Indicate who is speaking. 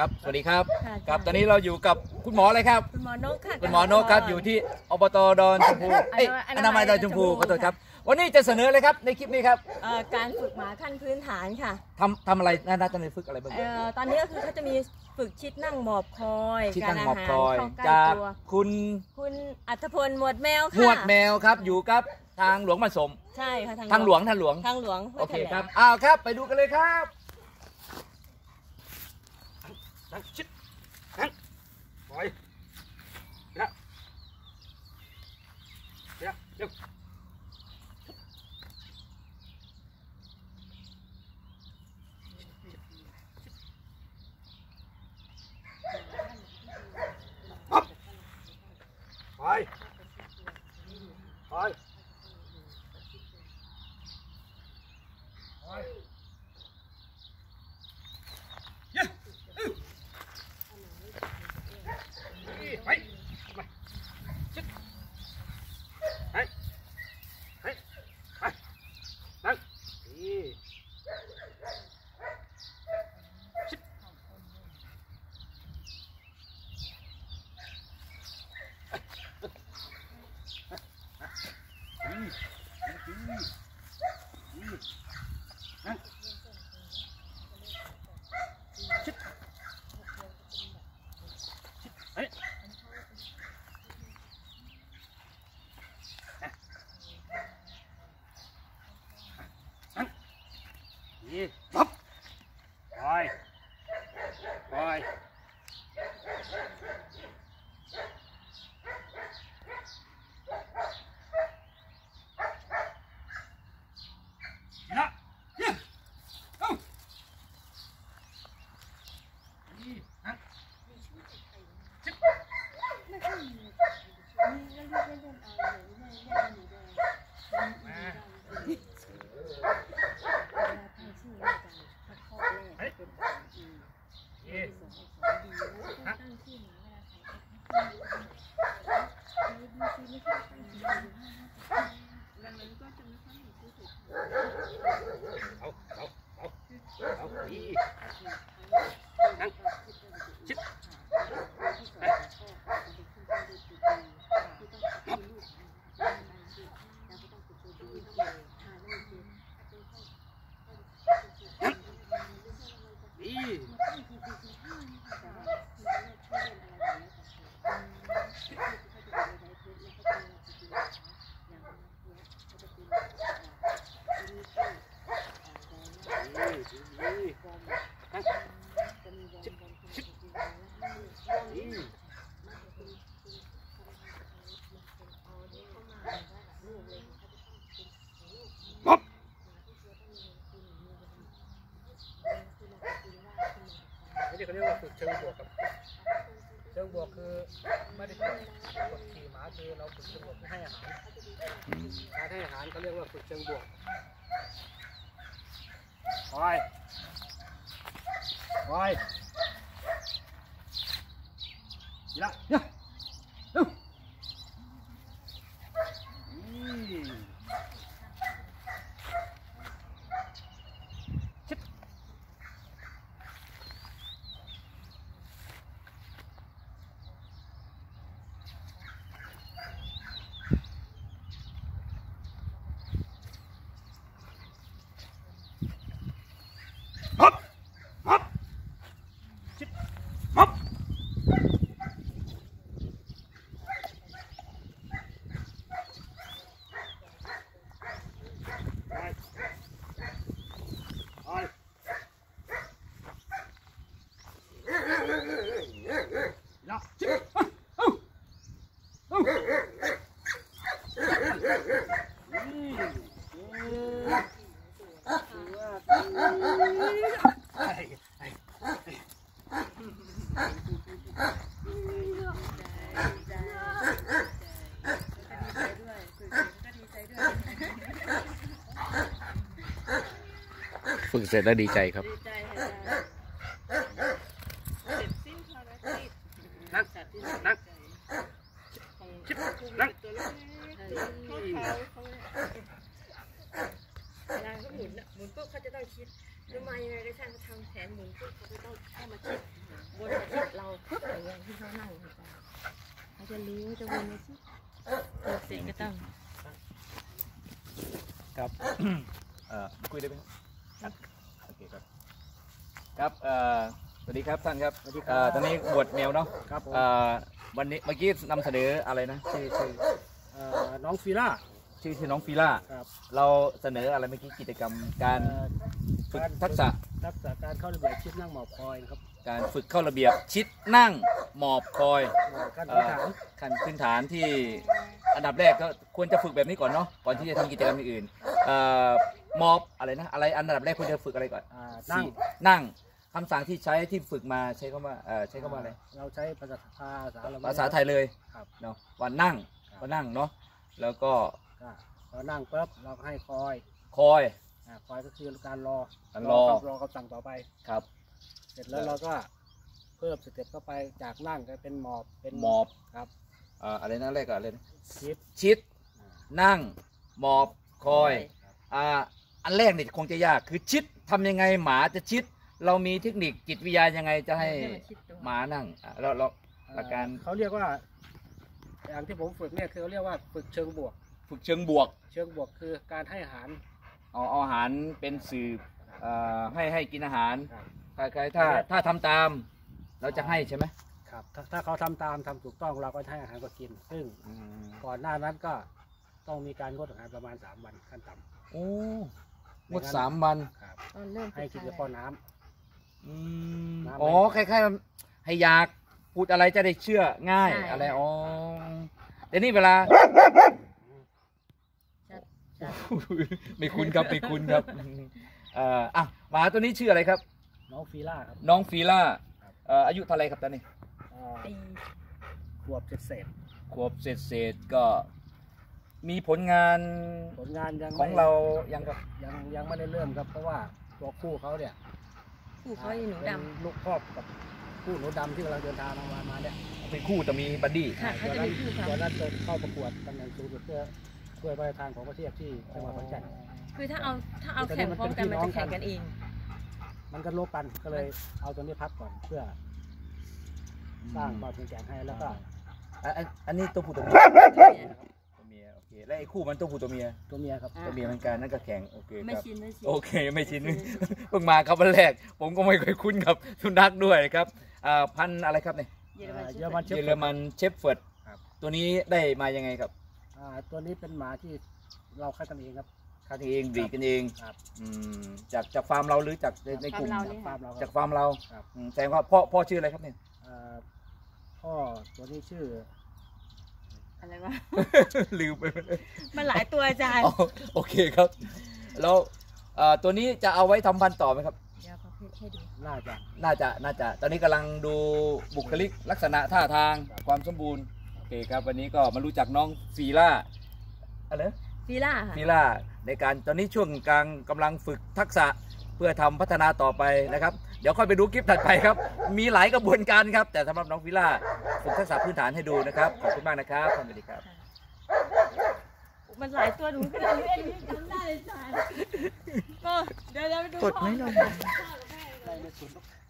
Speaker 1: ครับ สวัสดีครับ
Speaker 2: ค่ะ
Speaker 1: ครับตอนนี้เราอยู่กับคุณหมออะไรครับ
Speaker 2: คุณหมอนกค่ะ
Speaker 1: คุณหมอนกครับ อยู่ที่อบตดอนชมพูเอ้ยอนามัยดอนชมพูขอโทษครับ วันนี้จะเสนอเลยครับในคลิปนี้ครับ
Speaker 2: เอ่อการฝึกหมาขั้นพื้นฐานค่ะ
Speaker 1: ทำทำอะไรน่าน่าจะในฝึกอะไรบ้าง
Speaker 2: เอ่อตอนนี้ก็คือเขาจะมีฝึกชิดนั่งหมอบคอย
Speaker 1: ที่
Speaker 2: กา
Speaker 1: ตั้
Speaker 2: รงอา
Speaker 1: หมอบ
Speaker 2: หาร
Speaker 1: คอย
Speaker 2: เข้าใกล้
Speaker 1: จาก
Speaker 2: ตัว
Speaker 1: คุณ
Speaker 2: คุณอัธพลหมวดแมว
Speaker 1: หม
Speaker 2: ค่ะ
Speaker 1: วดแมวครับ อยู่กับทางหลวงมาสม
Speaker 2: ใช่ค่ะ
Speaker 1: ทางหลวงทางหลวง
Speaker 2: ทางหลวงห้วย
Speaker 1: โอเค
Speaker 2: แถลง
Speaker 1: ครับอ้าวครับ ไปดูกันเลยครับ นั่งชิดนั่งปล่อยเดี๋ยวเดี๋ยวเดี๋ยวปั๊บไปไปไปเย้อื้อไปไปชิดไปไปไปนั่งนี่ชิด อืมอืมอืมนั่งชิดชิดเฮ้ยนั่งนี่ปั๊บไปไป นะเย้เอ้านี่นั่งชิดมาเฮ้ยเย้ฮะเอาเอาเอาเอา นี่นั่งชิดไปนี่นี่นี่นั่งชิดชิดนี่ปั๊บ
Speaker 3: อันนี้เขาเรียกว่าฝึกเชิงบวกครับ เชิ งบวกคือไม่ได้ฝึกกขี่ม้าคือเราฝึกเชิงบวกให้อาหารการให้อาหารเขาเรียกว่าฝึกเชิงบวกไปไปยีละเนี่ย
Speaker 4: ฝึกเสร็จแล้วดีใจครับ
Speaker 2: ดีใจค่ะเสร็จสิ้นภารกิจ
Speaker 1: นั
Speaker 2: กจัดที่
Speaker 1: นัก
Speaker 2: ของ
Speaker 1: นัก
Speaker 2: ตัวเล็กเขาเขาเวลาเขาหมุนหมุนปุ๊บเขาจะต้องคิดทำไมยังไงก็ช่างทำแผนหมุนปุ๊บเขาจะต้องเข้ามาคิดวนมาคิดเราอย่างเงี้ยที่เขานั่งอยู่จ้ะเขาจะรู้จะวนมาคิดเสร็จก็ต้อง
Speaker 1: ครับ เอ่อคุยได้ไหมครับ โอเคครับครับเอ่อสวัสดีครับท่านครับ
Speaker 3: สวัสดีค
Speaker 1: เอ่
Speaker 3: รั
Speaker 1: อบตอนนี้บวชแมวเนาะ
Speaker 3: ครับผม
Speaker 1: เอ่อวันนี้เมื่อกี้นำเสนออะไรนะชื่อชื่อ
Speaker 3: เอ่อน้องฟีล่า
Speaker 1: ชื่อชื่อน้องฟีล่า
Speaker 3: ครับ
Speaker 1: เราเสนออะไรเมื่อกี้กิจกรรมการ
Speaker 3: เอ่อ
Speaker 1: ฝึกทักษะ
Speaker 3: ทักษะการเข้าระเบียบชิดนั่งหมอบคอยนะครับ
Speaker 1: การฝึกเข้าระเบียบชิดนั่งหมอบคอย
Speaker 3: เอ่อการพื้นฐาน
Speaker 1: ขั้นพื้นฐานที่อันดับแรกก็ควรจะฝึกแบบนี้ก่อนเนาะก่อนที่จะทำกิจกรรมอื่นๆเอ่อ มอบอะไรนะอะไรอันดับแรกควรจะฝึกอะไรก่อน
Speaker 3: อ่านั่ง
Speaker 1: สี่นั่งคำสั่งที่ใช้ที่ฝึกมาใช้คำว่าเอ่อใช้คำว่าอะไร
Speaker 3: เราใช้ภาษาภาษาเราไม่
Speaker 1: ภาษาไทยเลย
Speaker 3: ครับ
Speaker 1: เนาะว่านั่ง
Speaker 3: ครับ
Speaker 1: ว่านั่งเนาะแล้วก็
Speaker 3: ก็พอนั่งปุ๊บเราก็ให้คอย
Speaker 1: คอย
Speaker 3: อ่าคอยก็คือการรอ
Speaker 1: การรอ
Speaker 3: คบรอคำสั่งต่อไป
Speaker 1: ครับ
Speaker 3: เสร็จแล้วเราก็เพิ่มสเต็ปเข้าไปจากนั่งก็เป็นหมอบเป็น
Speaker 1: หมอบ
Speaker 3: ครับ
Speaker 1: เอ่ออะไรนะแรกก็อะไรนะ
Speaker 3: ชิด
Speaker 1: ชิด
Speaker 3: อ่า
Speaker 1: นั่งหมอบคอย
Speaker 2: คอย
Speaker 1: อ่า อันแรกนี่คงจะยากคือชิดทำยังไงหมาจะชิด เรามีเทคนิคจิตวิทยายังไงจะให้
Speaker 2: ให้มันชิดตัว
Speaker 1: หมานั่งอะเราเรา หลักการ
Speaker 3: เอ่อเขาเรียกว่า อย่างที่ผมฝึกเนี่ยคือเขาเรียกว่าฝึกเชิงบวก
Speaker 1: ฝึกเชิงบวก
Speaker 3: เชิงบวกคือการให้อาหาร
Speaker 1: เอาเอาอาหารเป็นสื่อเอ่อให้ให้กินอาหาร
Speaker 3: ครับ
Speaker 1: คล้ายๆถ้าถ้าทำตาม เราจะให้ใช่ไหม
Speaker 3: ครับถ้าถ้าเขาทำตามทำถูกต้องเราก็ให้อาหารก็กิน ซึ่งก่อนหน้านั้นก็ต้องมีการงดอาหารประมาณ 3 วันขั้นต่
Speaker 1: โอ้ งดสามวันำ
Speaker 3: ครับ
Speaker 2: ตอนเริ่ม
Speaker 3: ให้กินเฉพาะน้ำ
Speaker 1: อืม
Speaker 3: น้ำ
Speaker 1: อ๋อคล้ายๆให้อยากพูดอะไรจะได้เชื่อง่ายอะไรอ๋อแต่นี่เวลา
Speaker 2: ชัดชัด
Speaker 1: ไม่คุ้นครับไม่คุ้นครับเอ่ออะหมาตัวนี้ชื่ออะไรครับ
Speaker 3: น้องฟีล่าครับ
Speaker 1: น้องฟีล่า
Speaker 3: ครับ
Speaker 1: เอ่ออายุเท่าไหรครับตอนนี้
Speaker 3: อ่า
Speaker 2: ปี
Speaker 3: ขวบเศษ
Speaker 1: ขวบเศษเศษๆก็ มีผลงาน
Speaker 3: ๆผลงานยัง
Speaker 1: ของ
Speaker 3: ไม่
Speaker 1: เรายังครับ
Speaker 3: ยังยังไม่ได้เริ่มครับ เพราะว่าตัวคู่เขาเนี่ย
Speaker 2: ผู้เขาอยู่หนูด
Speaker 3: เป็นลูกครอบกับคู่หนูดำที่กำลังเดินทางมามาเนี่ย
Speaker 1: เป็นคู่แต่มีบัดดี้ำ
Speaker 2: ค่ะเขาจะเป็นผู้เขา
Speaker 3: ตอนนั้นจะเข้าประกวดตำแหน่งสูงสุดเพื่อช่วยพระราชทานของประเทศที่จังหวัดขอนแก่น
Speaker 2: คือถ้าเอาถ้าเอาแข่งพร้อมกันมันจะแข่งกันเอง
Speaker 3: มันก็ลบกันก็เลยเอาตัวนี้พักก่อนเพื่อสร้างความแข็งแกร่งให้แล้วก็
Speaker 1: อันอันอันนี้ตัวผู้ตัวเมียตัว เมียโอเคแล้วไอ้คู่มันตัวผู้ตัวเมีย
Speaker 3: ตัวเมียครับ
Speaker 1: ตัวเมียเหมือนกันนั่นก็แข็งโอเค
Speaker 2: ไม่
Speaker 1: ครับ
Speaker 2: ชินไม่ชิน
Speaker 1: โอเคไม่ชินเพิ่งมาครับวันแรก ผมก็ไม่ค่อยคุ้นกับสุนัขด้วยครับอ่าพันธุ์อะไรครับเนี่ย
Speaker 2: เยอรมัน
Speaker 3: เยอรมัน
Speaker 1: เยอรมันเชฟเฟิร์ด
Speaker 3: ครับ
Speaker 1: ตัวนี้ได้มายังไงครับ
Speaker 3: อ่าตัวนี้เป็นหมาที่เราคัดกันเองครับ
Speaker 1: คัดเอง breed กันเอง
Speaker 3: ครับ
Speaker 1: อืมจากจากฟาร์มเราหรือจากในในกลุ่ม
Speaker 2: เรา
Speaker 3: จาก
Speaker 2: เนี่ย
Speaker 3: ฟาร์มเราค
Speaker 1: จา
Speaker 3: รับ จา
Speaker 1: กฟาร์มเรา
Speaker 3: ครับ
Speaker 1: อืมแสดงว่าพ่อพ่อชื่ออะไรครับเนี่ย
Speaker 3: อ่าพ่อตัวนี้ชื่อ
Speaker 2: อะไรวะ
Speaker 1: ลืมไปหมดเลย
Speaker 2: มันหลายตัวอาจารย์
Speaker 1: อ๋อโอเคครับ แล้วเอ่อตัวนี้จะเอาไว้ทำพันธุ์ต่อไหมครับ
Speaker 2: เดี๋ยวเขาให้ดู
Speaker 3: น่าจะ
Speaker 1: น่าจะ น่าจะ ตอนนี้กำลังดูบุคลิกลักษณะท่าทางความสมบูรณ์ โอเคครับ วันนี้ก็มารู้จักน้องฟีล่า อะไรนะ
Speaker 2: ฟีล่าค่ะ
Speaker 1: ฟีล่า ในการตอนนี้ช่วงกลางกำลังฝึกทักษะเพื่อทำพัฒนาต่อไปนะครับ เดี๋ยวค่อยไปดูคลิปถัดไปครับ มีหลายกระบวนการครับ แต่สำหรับน้องฟีล่าฝึกทักษะพื้นฐานให้ดูนะครับ ขอบคุณมากนะครับสวัสดีครับ
Speaker 2: มันหลายตัวหนูก็เลยเล่นจำได้เลยอาจารย์ก็เดี๋ยวเราไปดู
Speaker 1: กดไม่ลง
Speaker 3: ได้ในศูนย์